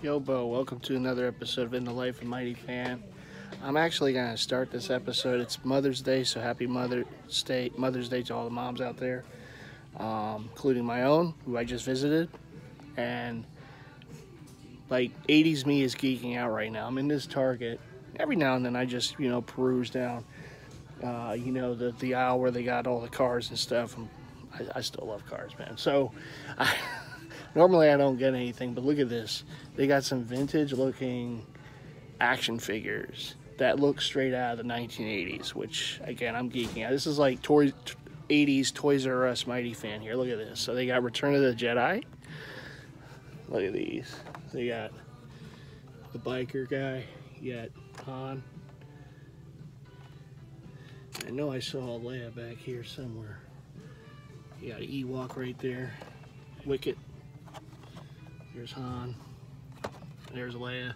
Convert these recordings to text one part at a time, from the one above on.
Yo, Bo, welcome to another episode of In the Life of Mighty Fan. I'm actually going to start this episode. It's Mother's Day, so happy Mother's Day, Mother's Day to all the moms out there, um, including my own, who I just visited. And like 80s me is geeking out right now. I'm in this Target. Every now and then I just, you know, peruse down, uh, you know, the, the aisle where they got all the cars and stuff. I, I still love cars, man. So I, normally I don't get anything, but look at this. They got some vintage looking action figures that look straight out of the 1980s, which again, I'm geeking out. This is like toy, 80s Toys R Us Mighty fan here. Look at this. So they got Return of the Jedi. Look at these. They got the biker guy. Got Han. I know I saw Leia back here somewhere. You got Ewok right there. Wicket. There's Han. There's Leia.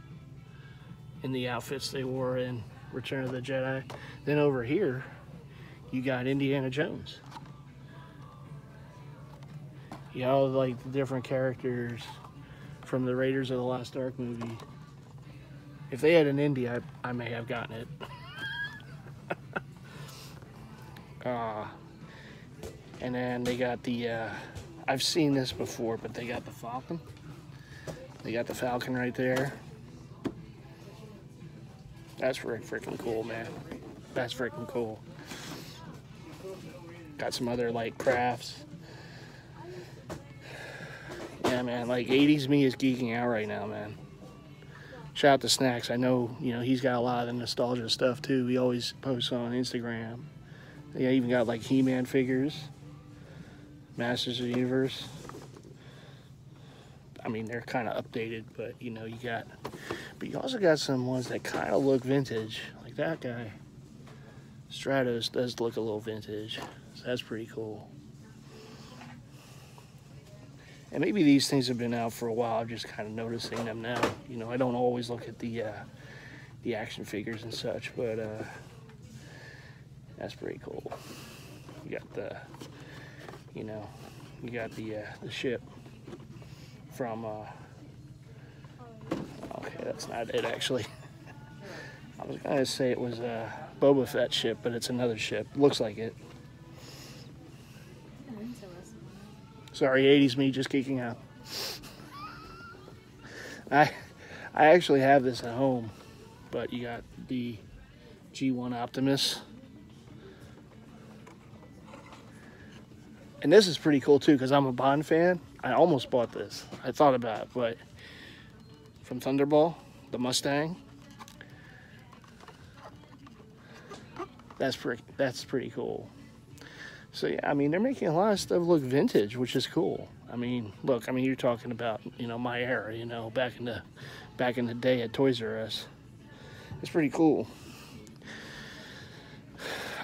In the outfits they wore in Return of the Jedi. Then over here, you got Indiana Jones. You know, like the different characters from the Raiders of the Lost Ark movie. If they had an Indy, I, I may have gotten it. uh, and then they got the, uh, I've seen this before, but they got the Falcon. They got the Falcon right there. That's freaking cool, man. That's freaking cool. Got some other like crafts. Yeah, man. Like 80s me is geeking out right now, man. Shout out to Snacks. I know, you know, he's got a lot of the nostalgia stuff too. He always posts on Instagram. Yeah, even got like He-Man figures. Masters of the Universe. I mean, they're kind of updated, but you know, you got, but you also got some ones that kind of look vintage, like that guy. Stratos does look a little vintage, so that's pretty cool. And maybe these things have been out for a while. I'm just kind of noticing them now. You know, I don't always look at the uh, the action figures and such, but uh, that's pretty cool. You got the, you know, you got the uh, the ship from. Uh, okay, that's not it actually. I was gonna say it was a Boba Fett ship, but it's another ship. Looks like it. Sorry, 80s me just geeking out. I I actually have this at home, but you got the G1 Optimus. And this is pretty cool too, because I'm a Bond fan. I almost bought this. I thought about it, but from Thunderball, the Mustang. That's pretty that's pretty cool. So yeah, I mean they're making a lot of stuff look vintage, which is cool. I mean, look, I mean you're talking about, you know, my era, you know, back in the back in the day at Toys R Us. It's pretty cool.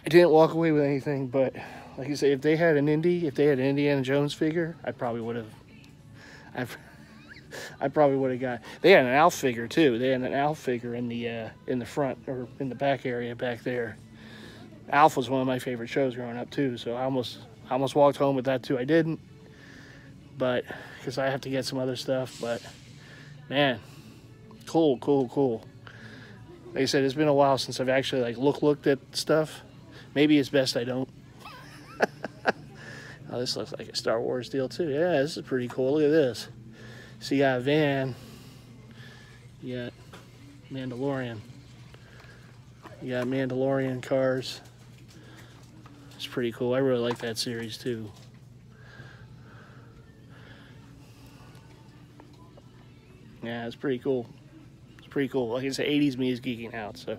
I didn't walk away with anything, but like you say, if they had an Indy, if they had an Indiana Jones figure, I probably would have. I've, I probably would have got. They had an Alf figure too. They had an Alf figure in the uh, in the front or in the back area back there. Alf was one of my favorite shows growing up too. So I almost I almost walked home with that too. I didn't, but because I have to get some other stuff. But man, cool, cool, cool. Like I said, it's been a while since I've actually like look looked at stuff. Maybe it's best I don't. Oh, this looks like a Star Wars deal too. Yeah, this is pretty cool. Look at this. So you got Van. You got Mandalorian. You got Mandalorian cars. It's pretty cool. I really like that series too. Yeah, it's pretty cool. It's pretty cool. Like I said, 80s me is geeking out, so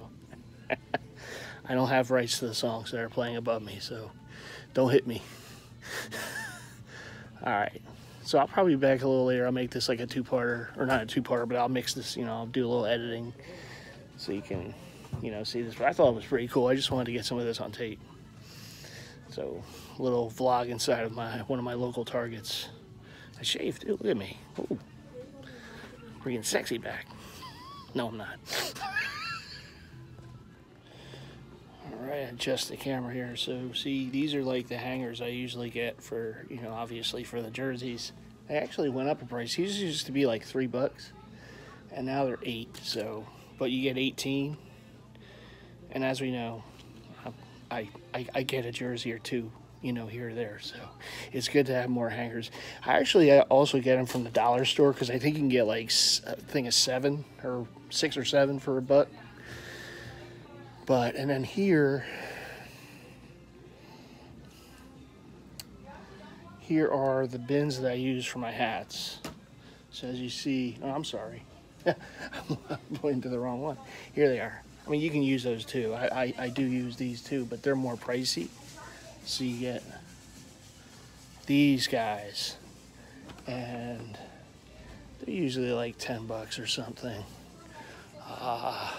I don't have rights to the songs that are playing above me, so don't hit me. All right. So I'll probably be back a little later. I'll make this like a two-parter, or not a two-parter, but I'll mix this, you know, I'll do a little editing so you can, you know, see this. But I thought it was pretty cool. I just wanted to get some of this on tape. So, a little vlog inside of my one of my local targets. I shaved. Ooh, look at me. Ooh. Bringing sexy back. No, I'm not. Alright, adjust the camera here. So, see, these are like the hangers I usually get for, you know, obviously for the jerseys. They actually went up a price. These used to be like three bucks. and now they're eight. So, but you get 18, and as we know, I I, I get a jersey or two, you know, here or there. So it's good to have more hangers. I actually I also get them from the dollar store because I think you can get like I think a seven or six or seven for a buck. But and then here. Here are the bins that I use for my hats. So as you see, oh, I'm sorry. I'm going to the wrong one. Here they are. I mean, you can use those too. I, I, I do use these too, but they're more pricey. So you get these guys, and they're usually like 10 bucks or something. Uh,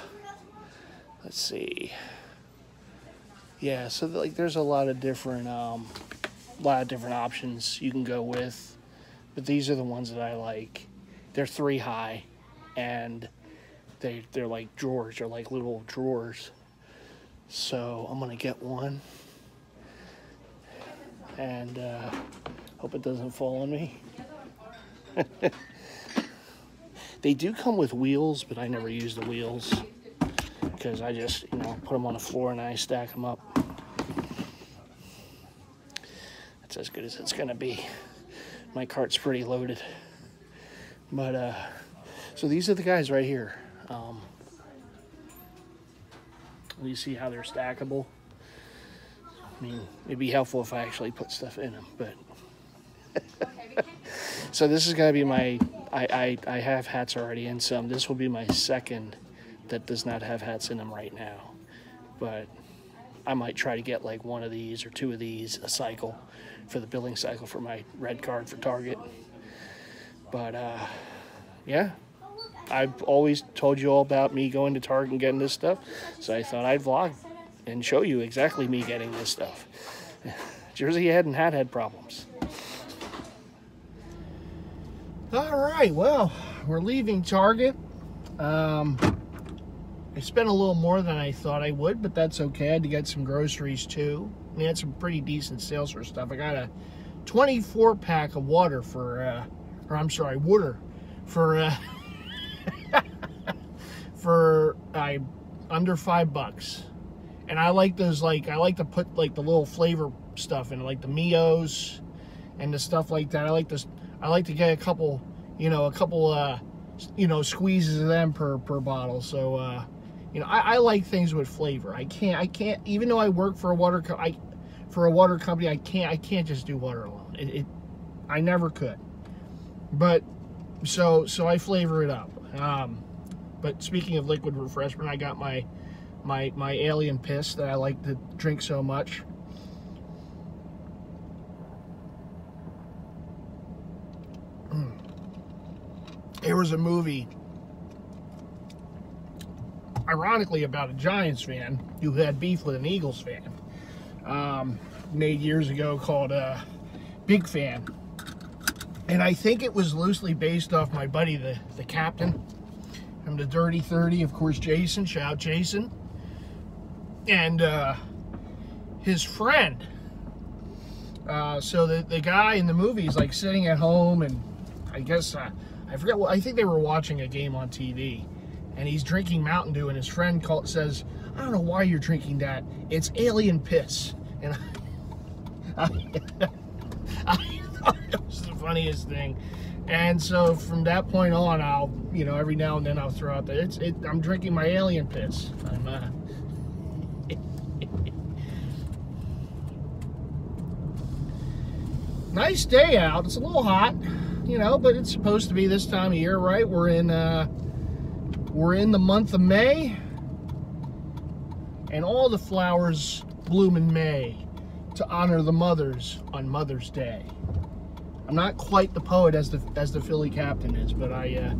let's see. Yeah, so like there's a lot of different um, a lot of different options you can go with, but these are the ones that I like. They're three high, and they they're like drawers. They're like little drawers. So I'm gonna get one, and uh, hope it doesn't fall on me. they do come with wheels, but I never use the wheels because I just you know put them on the floor and I stack them up. That's as good as it's gonna be. My cart's pretty loaded. But, uh, so these are the guys right here. Um, you see how they're stackable? I mean, it'd be helpful if I actually put stuff in them, but. so this is gonna be my, I, I, I have hats already in some. This will be my second that does not have hats in them right now. But I might try to get like one of these or two of these a cycle for the billing cycle for my red card for Target. But uh, yeah, I've always told you all about me going to Target and getting this stuff, so I thought I'd vlog and show you exactly me getting this stuff. Jersey Head and Hat Head problems. All right, well, we're leaving Target. Um, I spent a little more than I thought I would, but that's okay. I had to get some groceries too. We had some pretty decent sales for stuff. I got a 24 pack of water for, uh, or I'm sorry, water for, uh, for uh, under five bucks. And I like those, like, I like to put like the little flavor stuff in, like the Mios and the stuff like that. I like this, I like to get a couple, you know, a couple, uh, you know, squeezes of them per, per bottle. So, uh, you know, I, I, like things with flavor. I can't, I can't, even though I work for a water, co I, for a water company, I can't, I can't just do water alone. It, it I never could. But, so, so I flavor it up. Um, but speaking of liquid refreshment, I got my, my, my alien piss that I like to drink so much. There was a movie ironically about a Giants fan who had beef with an Eagles fan um, made years ago called uh, Big Fan. And I think it was loosely based off my buddy, the, the captain from the Dirty 30, of course, Jason. Shout Jason. And uh, his friend. Uh, so the, the guy in the movie is like sitting at home and I guess, uh, I forget, well, I think they were watching a game on TV and he's drinking Mountain Dew, and his friend call, says, I don't know why you're drinking that. It's alien piss. And I, I, I thought it was the funniest thing. And so from that point on, I'll, you know, every now and then I'll throw out that it's, it, I'm drinking my alien piss. I'm, uh, nice day out. It's a little hot, you know, but it's supposed to be this time of year, right? We're in, uh, we're in the month of May, and all the flowers bloom in May to honor the mothers on Mother's Day. I'm not quite the poet as the as the Philly captain is, but I uh,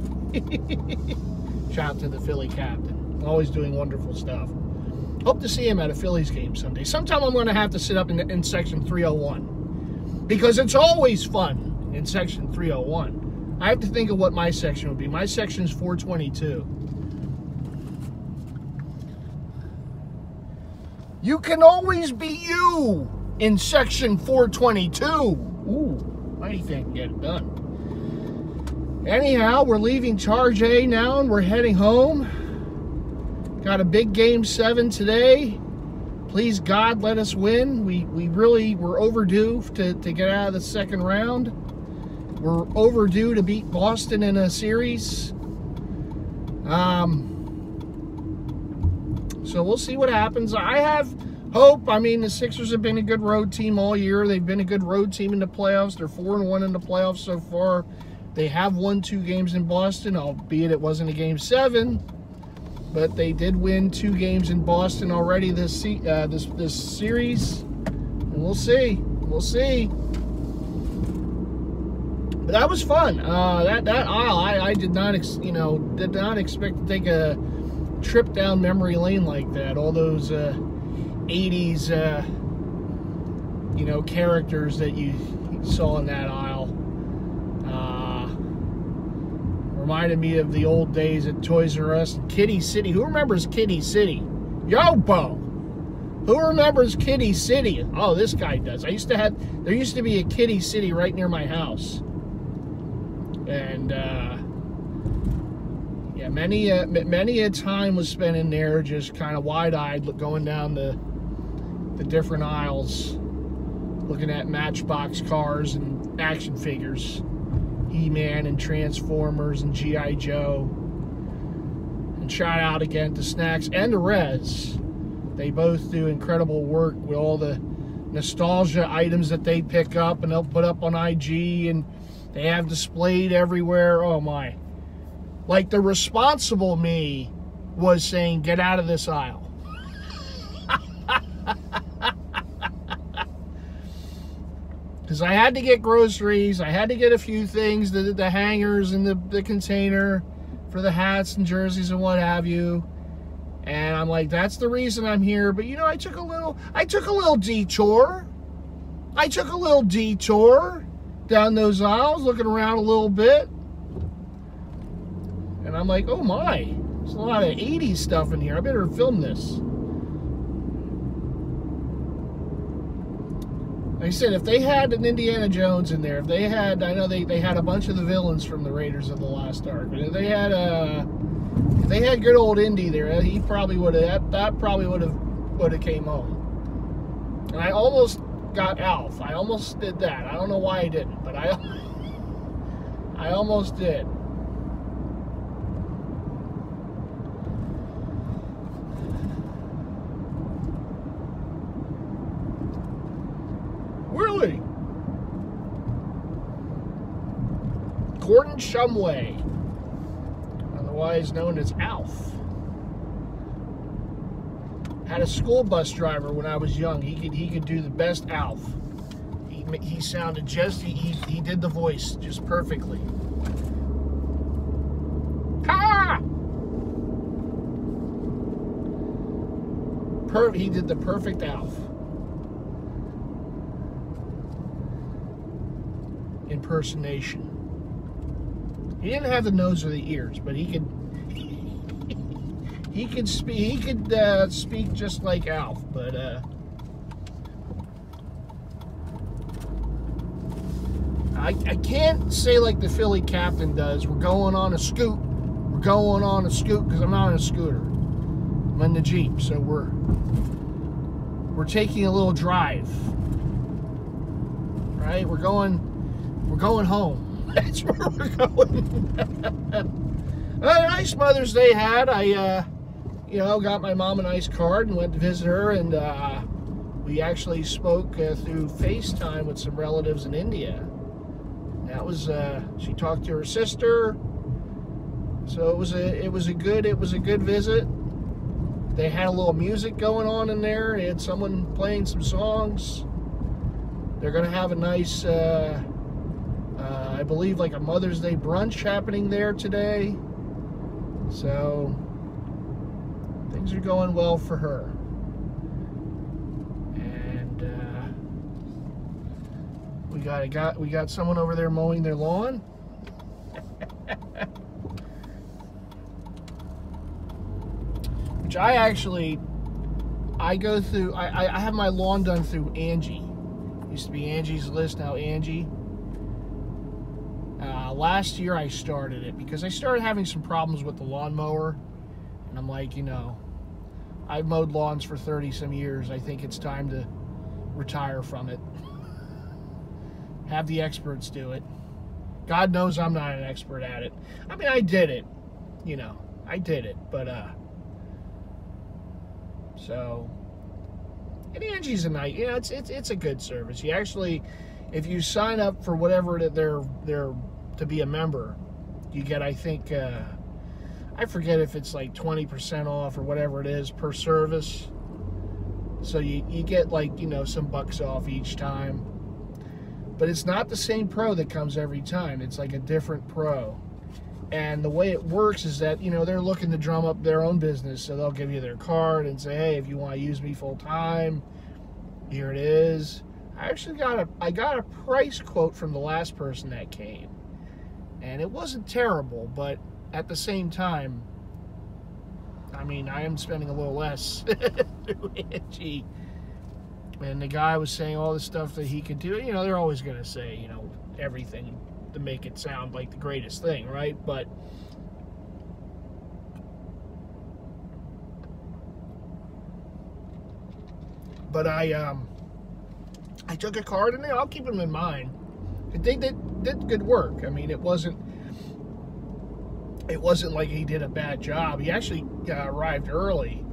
shout to the Philly captain. Always doing wonderful stuff. Hope to see him at a Phillies game someday. Sometime I'm going to have to sit up in, in section 301 because it's always fun in section 301. I have to think of what my section would be. My section is 422. You can always be you in section 422. Ooh, I can get it done. Anyhow, we're leaving Charge A now and we're heading home. Got a big game seven today. Please God, let us win. We we really were overdue to, to get out of the second round. We're overdue to beat Boston in a series. Um, so we'll see what happens. I have hope. I mean, the Sixers have been a good road team all year. They've been a good road team in the playoffs. They're four and one in the playoffs so far. They have won two games in Boston, albeit it wasn't a game seven but they did win two games in Boston already this uh, this this series, and we'll see, we'll see. But that was fun. Uh, that that aisle, I, I did not, ex, you know, did not expect to take a trip down memory lane like that. All those uh, '80s, uh, you know, characters that you saw in that aisle. Uh, reminded me of the old days at Toys R Us Kiddie City. Who remembers Kiddie City? Yobo! Who remembers Kiddie City? Oh, this guy does. I used to have, there used to be a Kiddie City right near my house. And, uh, yeah, many, uh, many a time was spent in there just kind of wide-eyed going down the, the different aisles, looking at Matchbox cars and action figures. He-Man and Transformers and G.I. Joe. And shout out again to Snacks and to Rez. They both do incredible work with all the nostalgia items that they pick up and they'll put up on IG and they have displayed everywhere. Oh my. Like the responsible me was saying, get out of this aisle. because I had to get groceries. I had to get a few things, the, the hangers and the, the container for the hats and jerseys and what have you. And I'm like, that's the reason I'm here. But you know, I took a little, I took a little detour. I took a little detour down those aisles, looking around a little bit. I'm like, oh my, there's a lot of 80s stuff in here. I better film this. Like I said, if they had an Indiana Jones in there, if they had, I know they, they had a bunch of the villains from the Raiders of the Lost Ark, but if they had a, uh, if they had good old Indy there, he probably would have, that, that probably would have, would have came home. And I almost got Alf. I almost did that. I don't know why I didn't, but I, I almost did. Gordon Shumway, otherwise known as Alf. Had a school bus driver when I was young. He could he could do the best Alf. He, he sounded just he, he, did the voice just perfectly. Per, he did the perfect Alf. Impersonation. He didn't have the nose or the ears, but he could he could speak he could uh, speak just like Alf, but uh, I, I can't say like the Philly captain does. We're going on a scoot. We're going on a scoot because I'm not on a scooter. I'm in the Jeep, so we're we're taking a little drive. Right? We're going we're going home. That's where we're going. a nice Mother's Day had. I, uh, you know, got my mom a nice card and went to visit her, and uh, we actually spoke uh, through FaceTime with some relatives in India. That was, uh, she talked to her sister. So it was a, it was a good, it was a good visit. They had a little music going on in there. They had someone playing some songs. They're gonna have a nice. I believe like a Mother's Day brunch happening there today. So things are going well for her. And uh, we got got we got someone over there mowing their lawn. Which I actually I go through I, I have my lawn done through Angie. Used to be Angie's list, now Angie last year I started it because I started having some problems with the lawnmower. And I'm like, you know, I've mowed lawns for 30 some years. I think it's time to retire from it. Have the experts do it. God knows I'm not an expert at it. I mean, I did it, you know, I did it, but, uh, so, and Angie's a night, you know, it's, it's, it's a good service. You actually, if you sign up for whatever they're, they're to be a member, you get, I think, uh, I forget if it's like 20% off or whatever it is per service. So you, you get like, you know, some bucks off each time. But it's not the same pro that comes every time. It's like a different pro. And the way it works is that, you know, they're looking to drum up their own business. So they'll give you their card and say, hey, if you want to use me full time, here it is. I actually got a I got a price quote from the last person that came. And it wasn't terrible, but at the same time, I mean, I am spending a little less through Angie. And the guy was saying all the stuff that he could do. You know, they're always going to say, you know, everything to make it sound like the greatest thing, right? But but I um I took a card and I'll keep them in mind. They did did good work. I mean, it wasn't it wasn't like he did a bad job. He actually uh, arrived early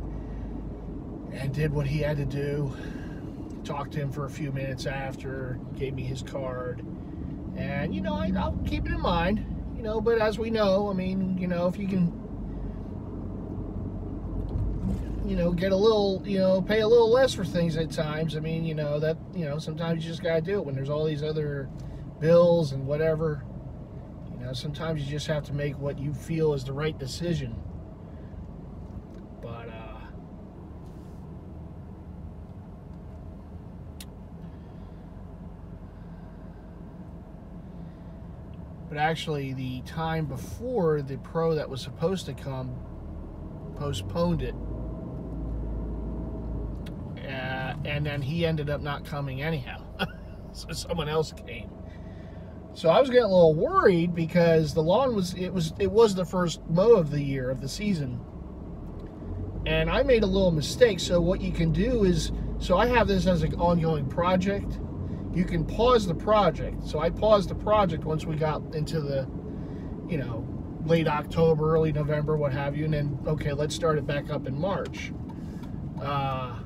and did what he had to do. Talked to him for a few minutes after, gave me his card. And, you know, I, will keep it in mind, you know, but as we know, I mean, you know, if you can, you know, get a little, you know, pay a little less for things at times, I mean, you know, that, you know, sometimes you just got to do it when there's all these other bills and whatever You know, sometimes you just have to make what you feel is the right decision. But, uh, but actually, the time before the pro that was supposed to come postponed it. Uh, and then he ended up not coming anyhow. so someone else came. So I was getting a little worried because the lawn was it was it was the first mow of the year of the season. And I made a little mistake. So what you can do is so I have this as an ongoing project. You can pause the project. So I paused the project once we got into the you know, late October, early November, what have you, and then okay, let's start it back up in March. Uh,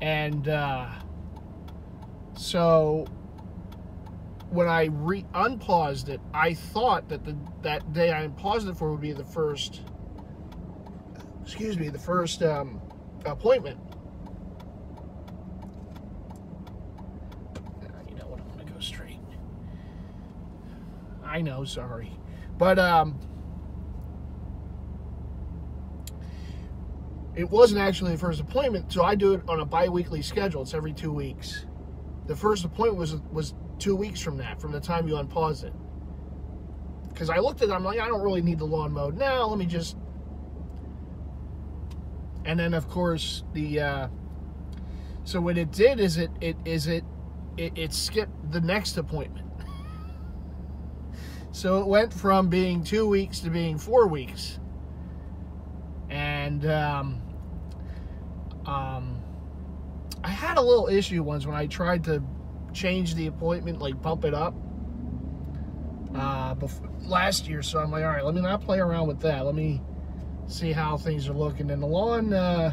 and uh, so when I re unpaused it, I thought that the that day I unpaused it for would be the first, excuse me, the first um, appointment. Uh, you know what? I'm gonna go straight. I know, sorry, but um, it wasn't actually the first appointment. So I do it on a biweekly schedule. It's every two weeks. The first appointment was was two weeks from that, from the time you unpause it. Because I looked at it, I'm like, I don't really need the lawn mode now. Let me just. And then, of course, the. Uh, so what it did is it it is it it, it skipped the next appointment. so it went from being two weeks to being four weeks. And um, um, I had a little issue once when I tried to change the appointment, like bump it up uh, before, last year. So I'm like, all right, let me not play around with that. Let me see how things are looking. And the lawn, uh,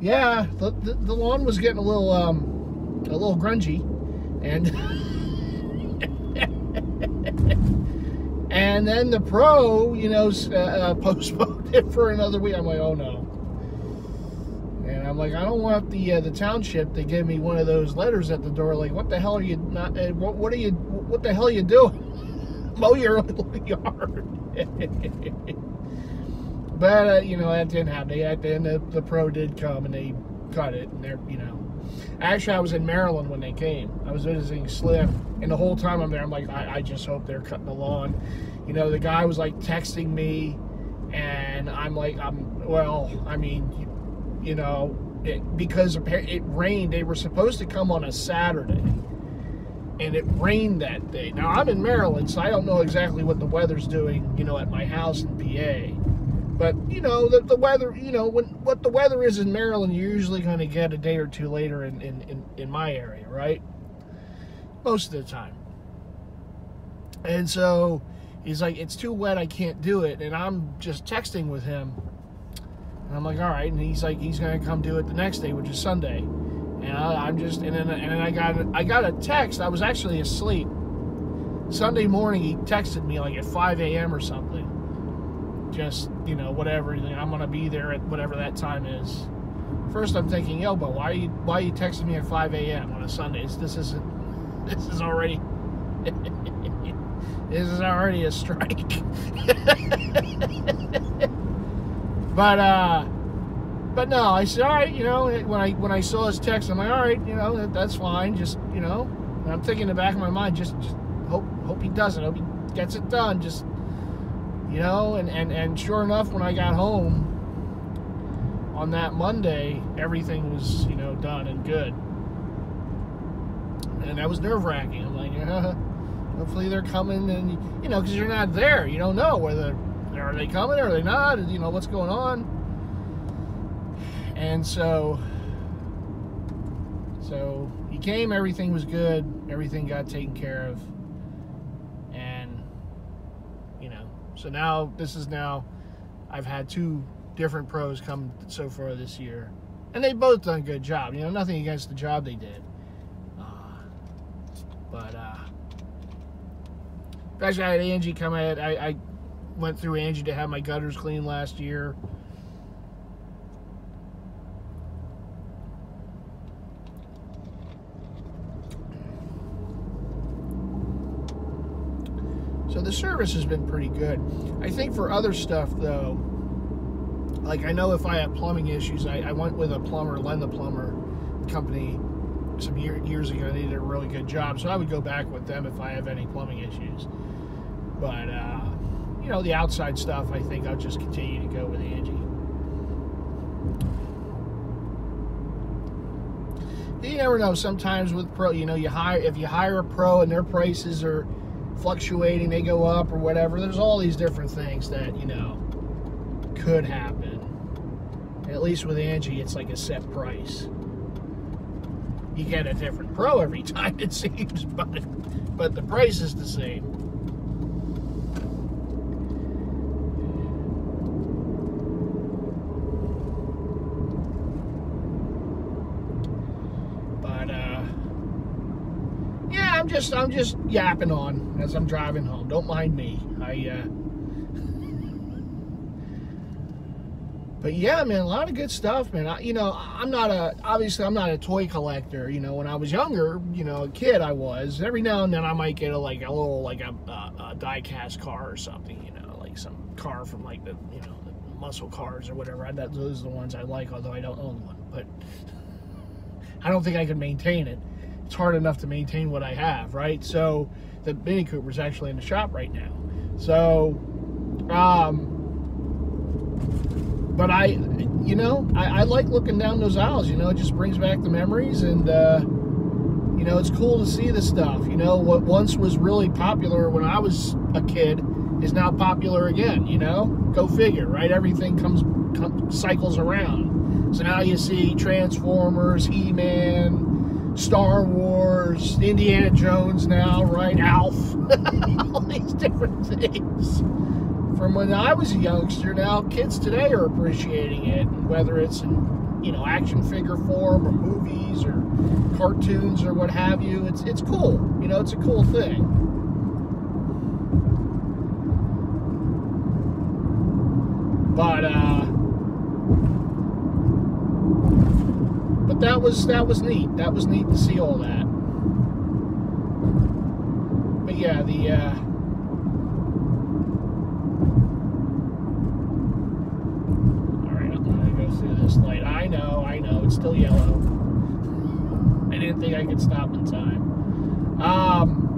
yeah, the, the, the, lawn was getting a little, um, a little grungy, and and then the pro, you know, uh, uh postponed it for another week. I'm like, oh no. I'm like, I don't want the uh, the township to give me one of those letters at the door. Like, what the hell are you not? Uh, what, what are you? What the hell are you doing? Mow your little yard. but uh, you know that didn't happen. At the end, the, the pro did come and they cut it, and they're you know. Actually, I was in Maryland when they came. I was visiting Slim, and the whole time I'm there, I'm like, I, I just hope they're cutting the lawn. You know, the guy was like texting me, and I'm like, I'm well. I mean, you know, it, because it rained. They were supposed to come on a Saturday, and it rained that day. Now I'm in Maryland, so I don't know exactly what the weather's doing, you know, at my house in PA. But you know, the, the weather, you know, when what the weather is in Maryland, you're usually going to get a day or two later in, in, in, in my area, right? Most of the time. And so he's like, it's too wet, I can't do it. And I'm just texting with him. And I'm like, all right. And he's like, he's gonna come do it the next day, which is Sunday. And I, am just, and then, and then I got, I got a text. I was actually asleep. Sunday morning, he texted me like at 5 a.m. or something. Just, you know, whatever. I'm gonna be there at whatever that time is. First, I'm thinking, yo, but why are you, why are you texting me at 5 a.m. on a Sunday? This isn't, this is already. This is already a strike. but uh but no, I said, all right, you know, when I when I saw his text, I'm like, all right, you know, that's fine. Just you know, and I'm thinking in the back of my mind, just, just hope hope he does it. Hope he gets it done. Just you know, and and and sure enough, when I got home on that Monday, everything was you know done and good, and that was nerve wracking. I'm like, yeah. Hopefully they're coming, and you know, because you're not there, you don't know whether are they coming are they not. You know what's going on, and so, so he came. Everything was good. Everything got taken care of, and you know, so now this is now. I've had two different pros come so far this year, and they both done a good job. You know, nothing against the job they did, uh, but. Uh, Actually, I had Angie come in. I, I went through Angie to have my gutters cleaned last year. So the service has been pretty good. I think for other stuff though, like I know if I have plumbing issues, I, I went with a plumber, Len the Plumber company some year, years ago. They did a really good job, so I would go back with them if I have any plumbing issues. But, uh, you know, the outside stuff, I think I'll just continue to go with Angie. You never know. Sometimes with pro, you know, you hire if you hire a pro and their prices are fluctuating, they go up or whatever. There's all these different things that you know could happen. At least with Angie, it's like a set price. You get a different pro every time, it seems, but but the price is the same. Just I'm just yapping on as I'm driving home. Don't mind me. I uh But yeah, man, a lot of good stuff, man. I, you know, I'm not a obviously I'm not a toy collector. You know, when I was younger, you know, a kid I was. Every now and then I might get a like a little like a, a, a die-cast car or something. You know, like some car from like the you know the muscle cars or whatever. I, that, those are the ones I like, although I don't own one. But I don't think I can maintain it it's hard enough to maintain what I have, right? So the Mini Cooper is actually in the shop right now. So, um, but I, you know, I, I, like looking down those aisles. You know, it just brings back the memories, and uh, you know, it's cool to see the stuff. You know, what once was really popular when I was a kid is now popular again. You know, go figure, right? Everything comes, comes cycles around. So now you see Transformers, He-Man, Star Wars, Indiana Jones now, right? Alf, all these different things. From when I was a youngster, now kids today are appreciating it, whether it's in you know action figure form or movies or cartoons or what have you. It's it's cool. You know, it's a cool thing. But uh that was that was neat. That was neat to see all that. But yeah, the uh, all right. I'm gonna go through this light. I know, I know, it's still yellow. I didn't think I could stop in time. Um.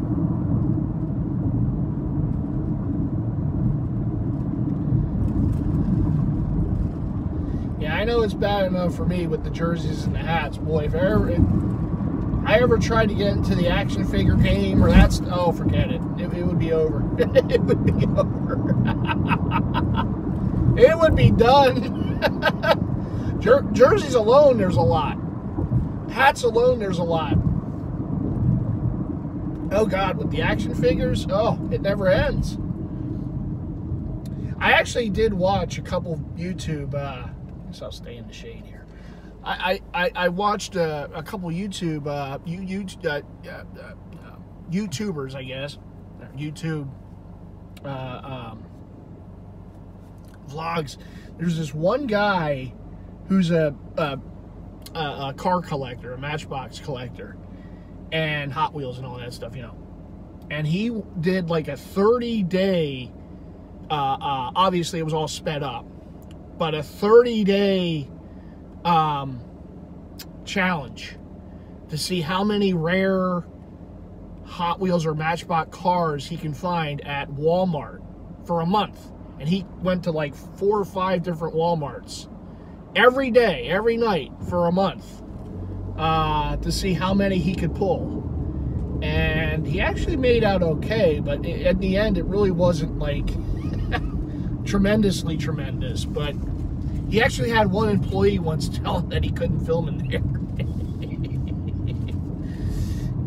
I know it's bad enough for me with the jerseys and the hats. Boy, if ever, I ever tried to get into the action figure game or that's oh forget it. It, it would be over. it would be over. it would be done. Jer- jerseys alone, there's a lot. Hats alone, there's a lot. Oh God, with the action figures, oh, it never ends. I actually did watch a couple YouTube. Uh, Guess I'll stay in the shade here. I I, I watched uh, a couple YouTube uh, you, you uh, uh, uh, YouTubers, I guess, YouTube um, vlogs. There's this one guy who's a, a, a car collector, a Matchbox collector, and Hot Wheels and all that stuff, you know. And he did like a 30 day obviously it was all sped up, but a 30 day um, challenge to see how many rare Hot Wheels or Matchbox cars he can find at Walmart for a month. And he went to like four or five different Walmarts every day, every night for a month uh, to see how many he could pull. And he actually made out okay, but at the end, it really wasn't like tremendously tremendous, but he actually had one employee once tell him that he couldn't film in there.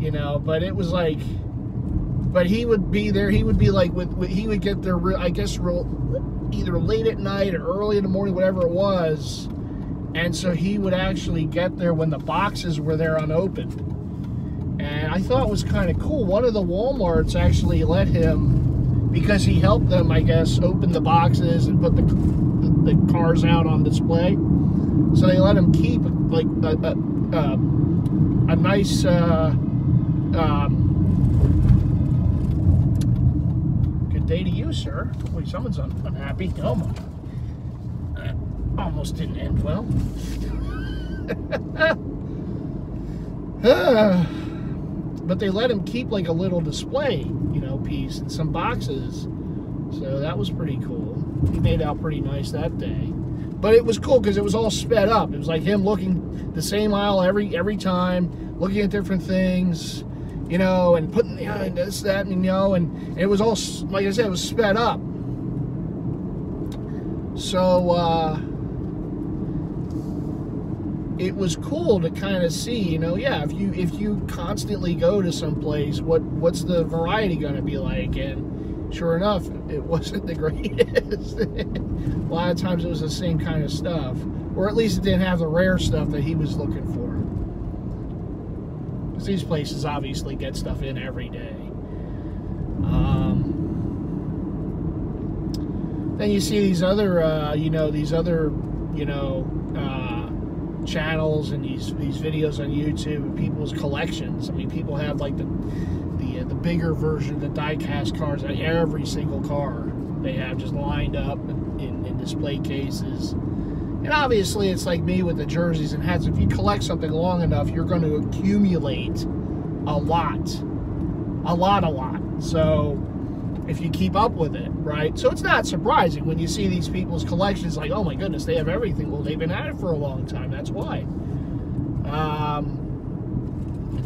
you know, but it was like, but he would be there. He would be like with, he would get there. I guess real, either late at night or early in the morning, whatever it was. And so he would actually get there when the boxes were there unopened. And I thought it was kind of cool. One of the Walmarts actually let him because he helped them, I guess, open the boxes and put the, the, cars out on display. So they let him keep like a, a, a, a nice uh, um, good day to you, sir. Wait, someone's un unhappy. Oh my! Almost didn't end well. but they let him keep like a little display, you know, piece and some boxes. So that was pretty cool. He made out pretty nice that day. But it was cool because it was all sped up. It was like him looking the same aisle every every time, looking at different things, you know, and putting you know, this, that, and you know, and, and it was all like I said, it was sped up. So uh it was cool to kind of see, you know, yeah, if you if you constantly go to some place, what what's the variety going to be like? And sure enough, it wasn't the greatest. a lot of times it was the same kind of stuff, or at least it didn't have the rare stuff that he was looking for. Because these places obviously get stuff in every day. Um, then you see these other, uh, you know, these other, you know. Uh, channels and these these videos on YouTube people's collections. I mean, people have like the the, bigger version, of the die-cast cars. Every single car they have just lined up in, in display cases. And obviously, it's like me with the jerseys and hats. If you collect something long enough, you're going to accumulate a lot, a lot, a lot. So if you keep up with it, right? So it's not surprising when you see these people's collections like, oh my goodness, they have everything. Well, they've been at it for a long time. That's why. Um,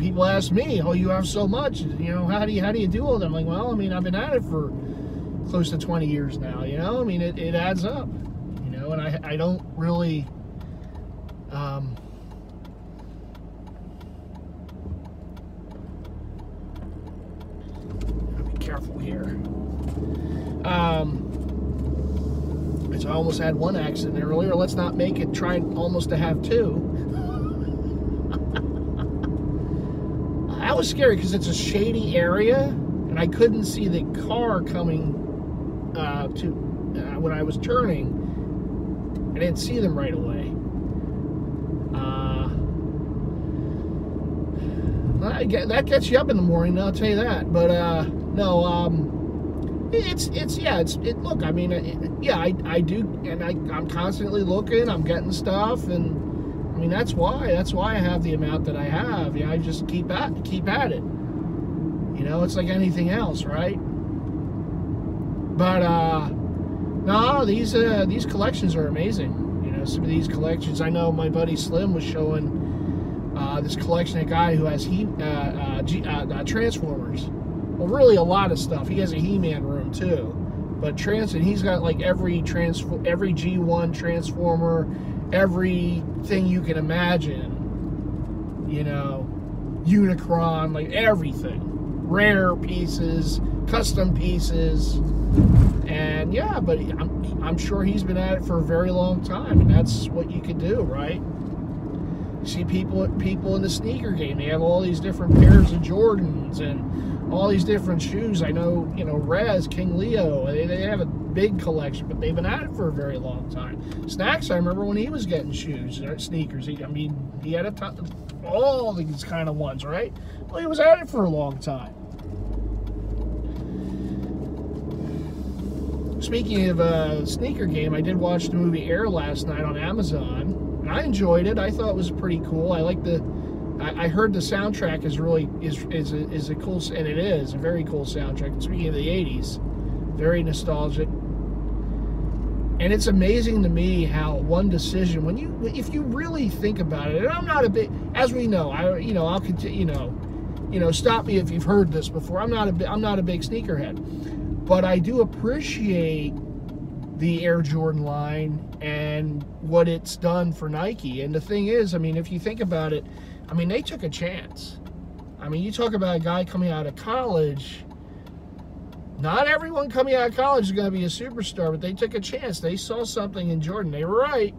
people ask me, oh, you have so much. You know, how do you how do you do all that? I'm like, well, I mean, I've been at it for close to 20 years now. You know, I mean, it, it adds up. You know, and I I don't really. Um, careful here. Um, so I almost had one accident earlier. Let's not make it try almost to have two. That was scary because it's a shady area, and I couldn't see the car coming uh, to uh, when I was turning. I didn't see them right away. Uh, that gets you up in the morning. I'll tell you that. But uh, no, um, it's it's yeah, it's it. Look, I mean, it, yeah, I I do, and I I'm constantly looking. I'm getting stuff, and mean that's why that's why I have the amount that I have. Yeah, I just keep at keep at it. You know, it's like anything else, right? But uh, no, these uh, these collections are amazing. You know, some of these collections. I know my buddy Slim was showing uh, this collection of guy who has he uh, uh, G, uh, uh, Transformers. Well, really a lot of stuff. He has a He-Man room too, but trans and he's got like every trans every G1 Transformer, everything you can imagine. You know, Unicron, like everything, rare pieces, custom pieces, and yeah. But I'm I'm sure he's been at it for a very long time, and that's what you can do, right? see people people in the sneaker game. They have all these different pairs of Jordans and all these different shoes. I know, you know, Rez, King Leo, they, they have a big collection, but they've been at it for a very long time. Snacks, I remember when he was getting shoes, or sneakers. He, I mean, he had a ton, all these kind of ones, right? Well, he was at it for a long time. Speaking of a uh, sneaker game, I did watch the movie Air last night on Amazon and I enjoyed it. I thought it was pretty cool. I like the. I, I heard the soundtrack is really is is a, is a cool and it is a very cool soundtrack. Speaking of the '80s, very nostalgic. And it's amazing to me how one decision, when you, if you really think about it, and I'm not a big, as we know, I, you know, I'll continue, you know, you know, stop me if you've heard this before. I'm not a, I'm not a big sneakerhead, but I do appreciate the Air Jordan line and what it's done for Nike. And the thing is, I mean, if you think about it, I mean, they took a chance. I mean, you talk about a guy coming out of college. Not everyone coming out of college is going to be a superstar, but they took a chance. They saw something in Jordan. They were right.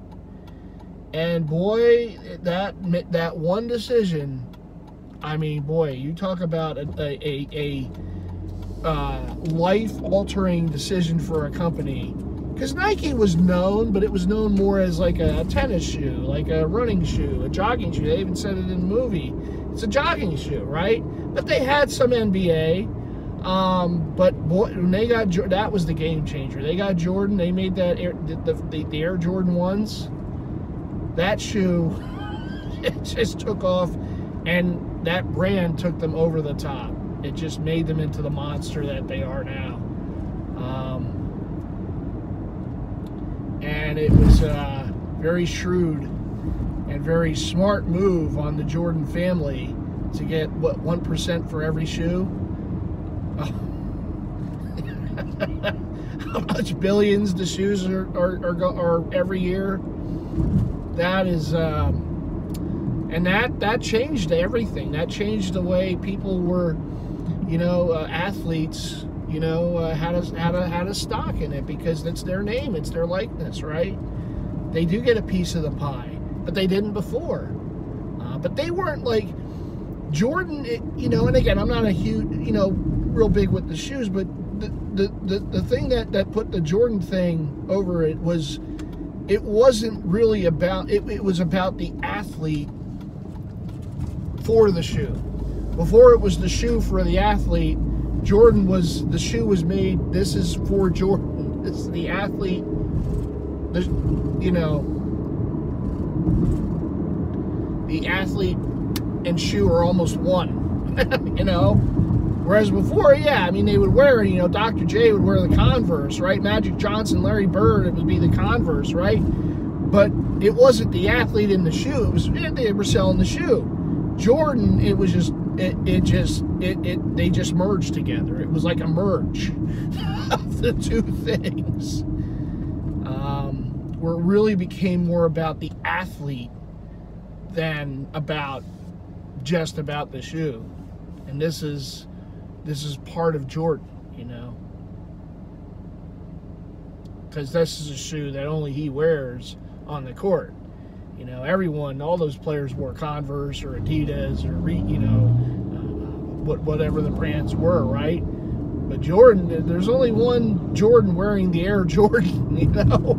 And boy, that that one decision, I mean, boy, you talk about a, a, a, a uh, life-altering decision for a company because Nike was known, but it was known more as like a, tennis shoe, like a running shoe, a jogging shoe. They even said it in the movie. It's a jogging shoe, right? But they had some NBA. Um, but boy, when they got that was the game changer. They got Jordan. They made that Air, the, the, the Air Jordan ones. That shoe, it just took off, and that brand took them over the top. It just made them into the monster that they are now. Um, and it was a very shrewd and very smart move on the Jordan family to get what one percent for every shoe. How much billions the shoes are are, are, are every year? That is, um, and that that changed everything. That changed the way people were, you know, uh, athletes you know, uh, had a had a had a stock in it because it's their name, it's their likeness, right? They do get a piece of the pie, but they didn't before. Uh, but they weren't like Jordan, you know. And again, I'm not a huge, you know, real big with the shoes, but the the the, the thing that that put the Jordan thing over it was it wasn't really about it, it was about the athlete for the shoe. Before it was the shoe for the athlete, Jordan was the shoe was made. This is for Jordan. It's the athlete. The, you know, the athlete and shoe are almost one. you know, whereas before, yeah, I mean they would wear. it. You know, Dr. J would wear the Converse, right? Magic Johnson, Larry Bird, it would be the Converse, right? But it wasn't the athlete in the shoe. It was they were selling the shoe. Jordan, it was just it, it just it, it they just merged together. It was like a merge of the two things. Um, where it really became more about the athlete than about just about the shoe. And this is this is part of Jordan, you know. Because this is a shoe that only he wears on the court. You know, everyone, all those players wore Converse or Adidas or you know, uh, what whatever the brands were, right? But Jordan, there's only one Jordan wearing the Air Jordan, you know,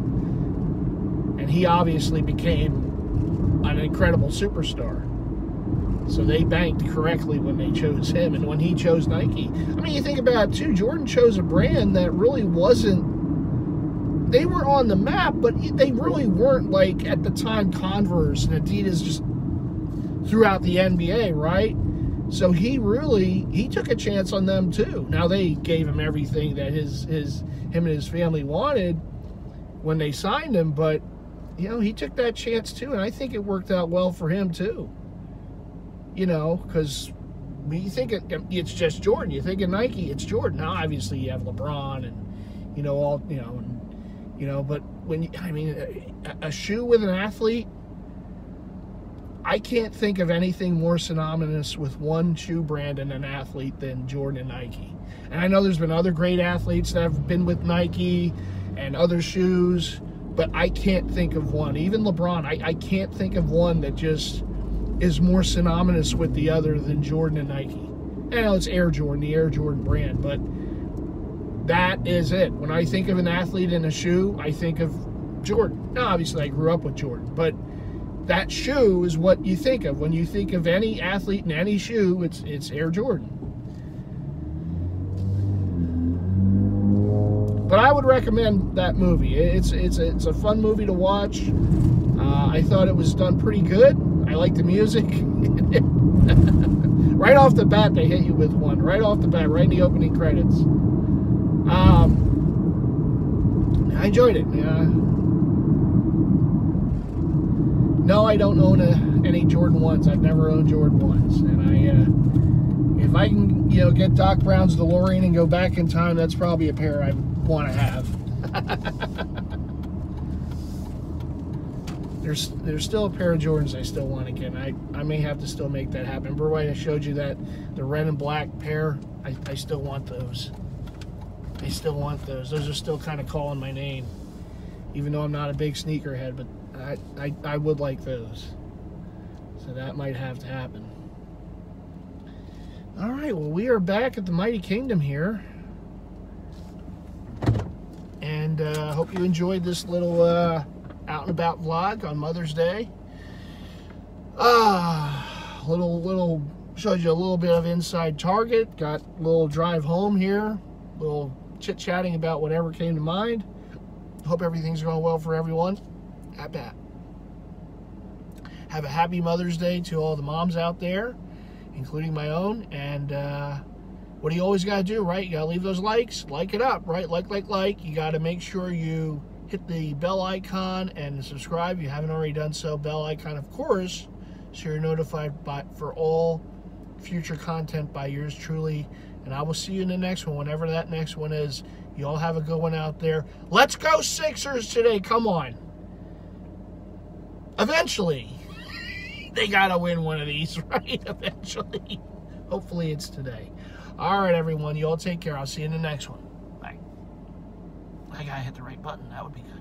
and he obviously became an incredible superstar. So they banked correctly when they chose him and when he chose Nike. I mean, you think about it too, Jordan chose a brand that really wasn't they were on the map, but they really weren't like at the time Converse and Adidas just throughout the NBA, right? So he really he took a chance on them too. Now they gave him everything that his his him and his family wanted when they signed him, but you know he took that chance too, and I think it worked out well for him too. You know, because you think it, um, it's just Jordan, you think of Nike, it's Jordan. Now, obviously, you have LeBron and you know all you know, and, you know. But when you, I mean, a, a shoe with an athlete, I can't think of anything more synonymous with one shoe brand and an athlete than Jordan and Nike. And I know there's been other great athletes that have been with Nike and other shoes, but I can't think of one. Even LeBron, I, I can't think of one that just is more synonymous with the other than Jordan and Nike. I know it's Air Jordan, the Air Jordan brand, but that is it. When I think of an athlete in a shoe, I think of Jordan. Now, obviously, I grew up with Jordan, but that shoe is what you think of when you think of any athlete in any shoe. It's it's Air Jordan. But I would recommend that movie. It's it's a, it's a fun movie to watch. Uh, I thought it was done pretty good. I like the music. right off the bat, they hit you with one. Right off the bat, right in the opening credits. Um, I enjoyed it. Yeah no, I don't own a, any Jordan ones. I've never owned Jordan ones, and I, uh, if I can, you know, get Doc Brown's DeLorean and go back in time, that's probably a pair I want to have. there's there's still a pair of Jordans I still want get. I I may have to still make that happen. Remember when I showed you that the red and black pair? I, I still want those. I still want those. Those are still kind of calling my name, even though I'm not a big sneakerhead. But I, I, I would like those. So that might have to happen. All right, well, we are back at the Mighty Kingdom here. And I uh, hope you enjoyed this little uh, out and about vlog on Mother's Day. Ah, little, little, showed you a little bit of inside Target. Got a little drive home here. Little chit-chatting about whatever came to mind. Hope everything's going well for everyone at bat. Have a happy Mother's Day to all the moms out there, including my own. And uh, what do you always got to do, right? You got to leave those likes, like it up, right? Like, like, like. You got to make sure you hit the bell icon and subscribe if you haven't already done so. Bell icon, of course, so you're notified by, for all future content by yours truly. And I will see you in the next one, whenever that next one is. You all have a good one out there. Let's go Sixers today. Come on. Eventually, they got to win one of these, right? Eventually. Hopefully it's today. All right, everyone. You all take care. I'll see you in the next one. I got to hit the right button. That would be good.